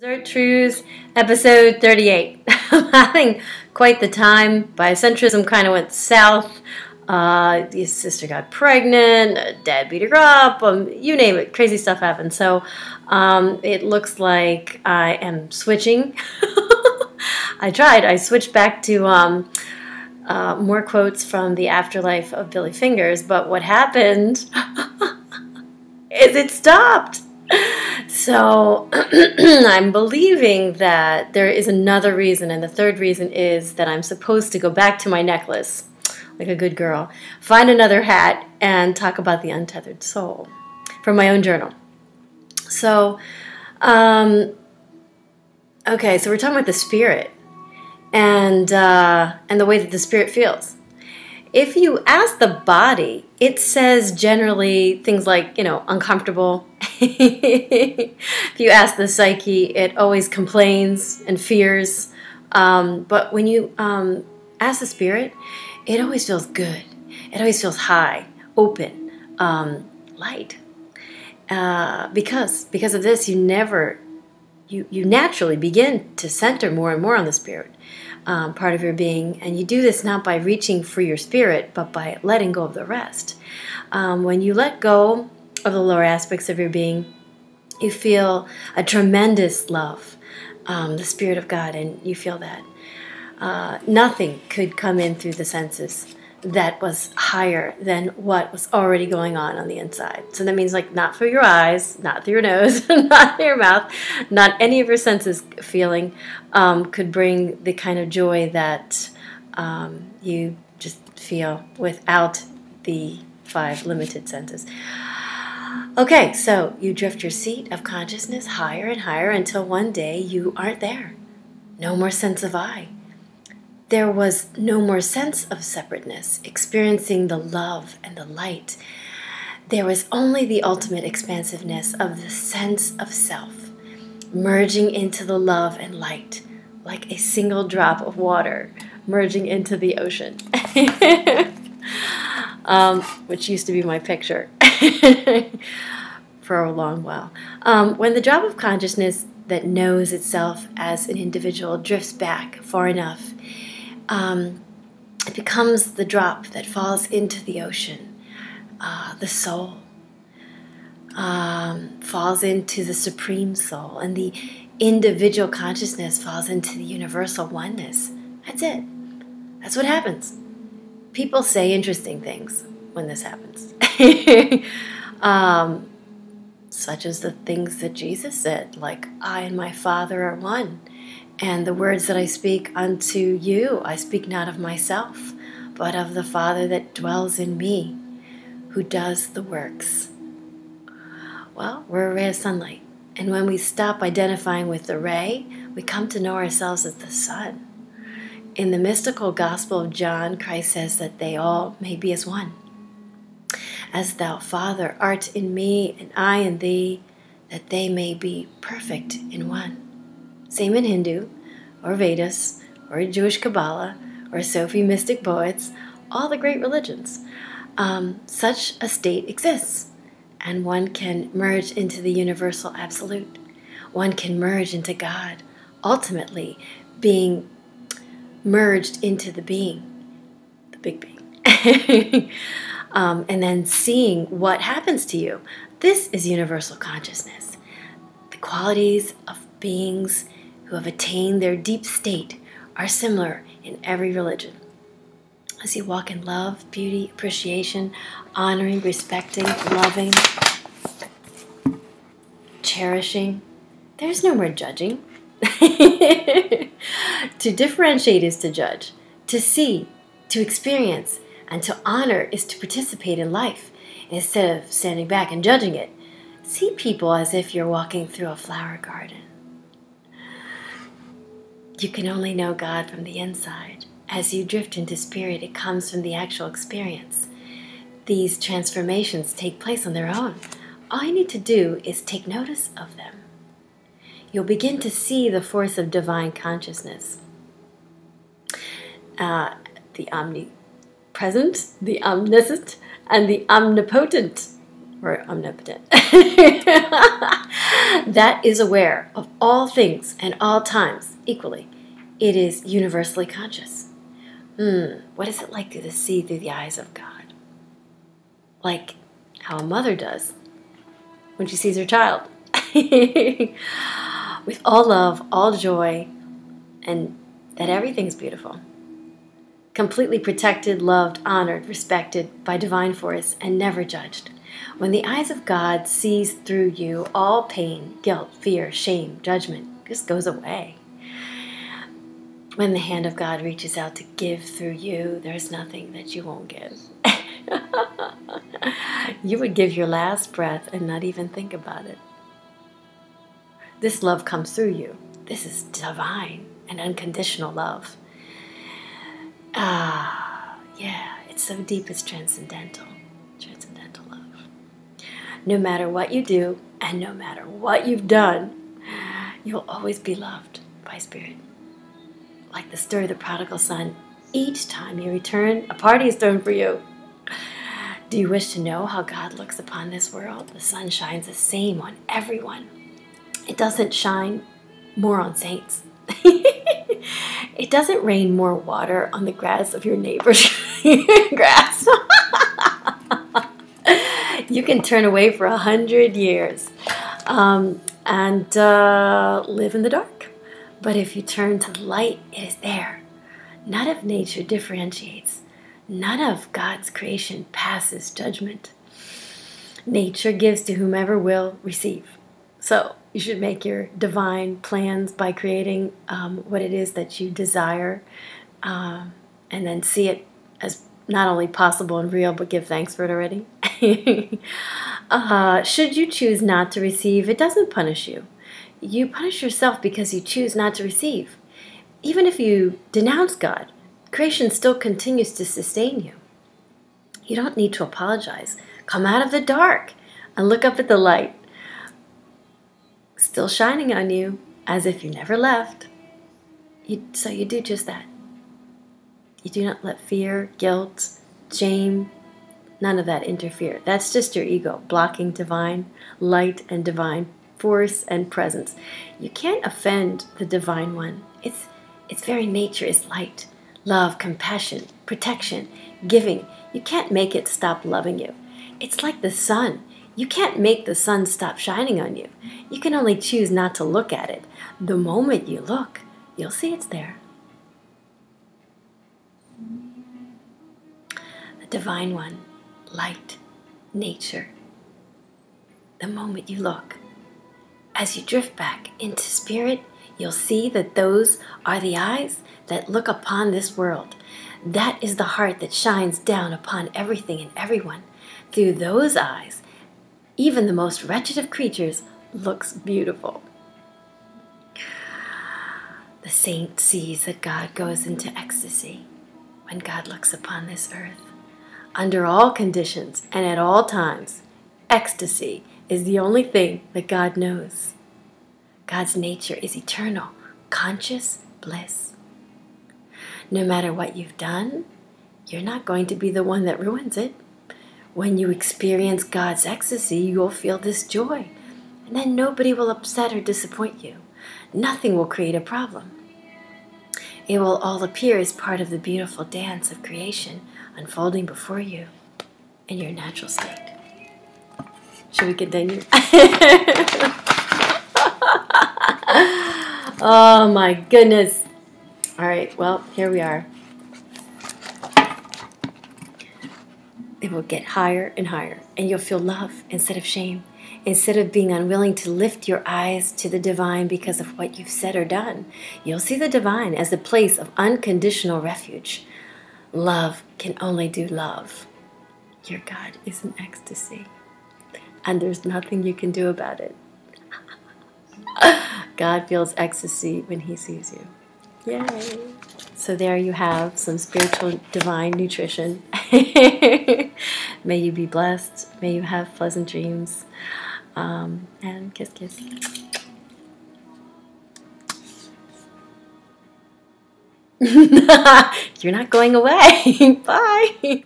Dessert Trews, episode 38. I'm having quite the time. Biocentrism kind of went south. Uh, sister got pregnant, dad beat her up, um, you name it, crazy stuff happened. So um, it looks like I am switching. I tried. I switched back to um, uh, more quotes from the afterlife of Billy Fingers, but what happened is it stopped. So I'm believing that there is another reason, and the third reason is that I'm supposed to go back to my necklace, like a good girl, find another hat, and talk about the untethered soul from my own journal. So, um, okay, so we're talking about the spirit and uh, and the way that the spirit feels. If you ask the body, it says generally things like, you know, uncomfortable. if you ask the psyche, it always complains and fears. Um, but when you um, ask the spirit, it always feels good. It always feels high, open, um, light. Uh, because because of this, you never, you you naturally begin to center more and more on the spirit um, part of your being. And you do this not by reaching for your spirit, but by letting go of the rest. Um, when you let go of the lower aspects of your being, you feel a tremendous love, um, the Spirit of God, and you feel that. Uh, nothing could come in through the senses that was higher than what was already going on on the inside. So that means like not through your eyes, not through your nose, not through your mouth, not any of your senses feeling um, could bring the kind of joy that um, you just feel without the five limited senses. Okay, so you drift your seat of consciousness higher and higher until one day you aren't there. No more sense of I there was no more sense of separateness, experiencing the love and the light. There was only the ultimate expansiveness of the sense of self, merging into the love and light, like a single drop of water merging into the ocean, um, which used to be my picture for a long while. Um, when the drop of consciousness that knows itself as an individual drifts back far enough, um, it becomes the drop that falls into the ocean. Uh, the soul um, falls into the supreme soul, and the individual consciousness falls into the universal oneness. That's it. That's what happens. People say interesting things when this happens, um, such as the things that Jesus said, like, I and my Father are one. And the words that I speak unto you, I speak not of myself, but of the Father that dwells in me, who does the works. Well, we're a ray of sunlight. And when we stop identifying with the ray, we come to know ourselves as the sun. In the mystical Gospel of John, Christ says that they all may be as one. As thou, Father, art in me, and I in thee, that they may be perfect in one. Same in Hindu, or Vedas, or Jewish Kabbalah, or Sufi mystic poets, all the great religions. Um, such a state exists, and one can merge into the universal absolute. One can merge into God, ultimately being merged into the being, the big being. um, and then seeing what happens to you. This is universal consciousness. The qualities of beings who have attained their deep state are similar in every religion. As you walk in love, beauty, appreciation, honoring, respecting, loving, cherishing, there's no more judging. to differentiate is to judge. To see, to experience, and to honor is to participate in life instead of standing back and judging it. See people as if you're walking through a flower garden. You can only know God from the inside. As you drift into spirit, it comes from the actual experience. These transformations take place on their own. All you need to do is take notice of them. You'll begin to see the force of divine consciousness. Uh, the omnipresent, the omniscient, and the omnipotent, or omnipotent. that is aware of all things and all times equally. It is universally conscious. Hmm, what is it like to see through the eyes of God? Like how a mother does when she sees her child. With all love, all joy, and that everything's beautiful. Completely protected, loved, honored, respected by divine force, and never judged. When the eyes of God sees through you, all pain, guilt, fear, shame, judgment just goes away. When the hand of God reaches out to give through you, there's nothing that you won't give. you would give your last breath and not even think about it. This love comes through you. This is divine and unconditional love. Ah, yeah, it's so deep, it's transcendental. Transcendental love. No matter what you do and no matter what you've done, you'll always be loved by Spirit. Like the story of the prodigal son, each time you return, a party is thrown for you. Do you wish to know how God looks upon this world? The sun shines the same on everyone. It doesn't shine more on saints. it doesn't rain more water on the grass of your neighbor's grass. you can turn away for a hundred years um, and uh, live in the dark. But if you turn to the light, it is there. None of nature differentiates. None of God's creation passes judgment. Nature gives to whomever will receive. So you should make your divine plans by creating um, what it is that you desire uh, and then see it as not only possible and real, but give thanks for it already. uh, should you choose not to receive, it doesn't punish you. You punish yourself because you choose not to receive. Even if you denounce God, creation still continues to sustain you. You don't need to apologize. Come out of the dark and look up at the light still shining on you as if you never left. You, so you do just that. You do not let fear, guilt, shame, none of that interfere. That's just your ego blocking divine light and divine force and presence. You can't offend the divine one. It's its very nature is light, love, compassion, protection, giving. You can't make it stop loving you. It's like the sun. You can't make the sun stop shining on you. You can only choose not to look at it. The moment you look, you'll see it's there. The Divine One, light, nature. The moment you look, as you drift back into spirit, you'll see that those are the eyes that look upon this world. That is the heart that shines down upon everything and everyone. Through those eyes, even the most wretched of creatures looks beautiful. The saint sees that God goes into ecstasy when God looks upon this earth. Under all conditions and at all times, ecstasy is the only thing that God knows. God's nature is eternal, conscious bliss. No matter what you've done, you're not going to be the one that ruins it. When you experience God's ecstasy, you'll feel this joy. And then nobody will upset or disappoint you. Nothing will create a problem. It will all appear as part of the beautiful dance of creation unfolding before you in your natural state. Should we continue? oh my goodness. All right, well, here we are. Will get higher and higher, and you'll feel love instead of shame. Instead of being unwilling to lift your eyes to the divine because of what you've said or done, you'll see the divine as a place of unconditional refuge. Love can only do love. Your God is in ecstasy, and there's nothing you can do about it. God feels ecstasy when He sees you. Yay! So there you have some spiritual divine nutrition. May you be blessed. May you have pleasant dreams. Um, and kiss, kiss. You're not going away. Bye.